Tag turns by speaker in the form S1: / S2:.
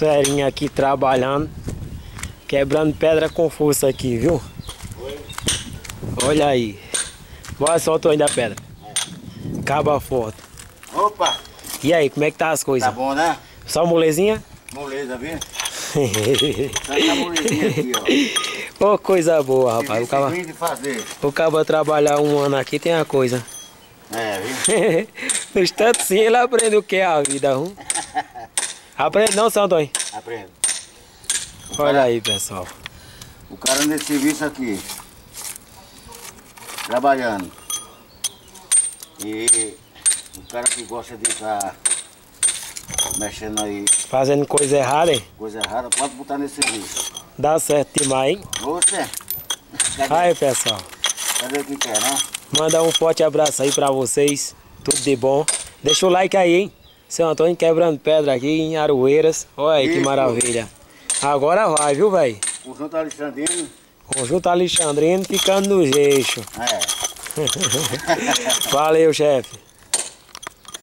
S1: Suerinha aqui trabalhando. Quebrando pedra com força aqui, viu? Olha aí. Bora só o tamanho da pedra. Acaba a foto.
S2: Opa,
S1: E aí, como é que tá as
S2: tá
S1: coisas?
S2: bom, né?
S1: Só molezinha?
S2: Moleza, viu? Tá essa molezinha aqui, ó.
S1: Ô, coisa boa, rapaz. O caba,
S2: seguinte de fazer.
S1: o caba trabalhar um ano aqui tem a coisa.
S2: É, viu?
S1: no instante sim ele aprende o que é a vida, viu? Aprende não, São Antônio?
S2: Aprende.
S1: Olha aí, pessoal.
S2: O cara nesse serviço aqui, trabalhando. E o cara que gosta de estar mexendo aí,
S1: Fazendo coisa errada, hein?
S2: coisa errada, pode botar nesse serviço.
S1: Dá certo demais, hein?
S2: Você, cadê,
S1: Aí, pessoal.
S2: cadê o que quer, né?
S1: Manda um forte abraço aí pra vocês. Tudo de bom. Deixa o like aí, hein? Seu Antônio quebrando pedra aqui em Aroeiras. Olha aí que maravilha. Agora vai, viu, velho?
S2: Conjunto Alexandrino,
S1: Conjunto Alexandrino ficando no eixo.
S2: é.
S1: Valeu, chefe.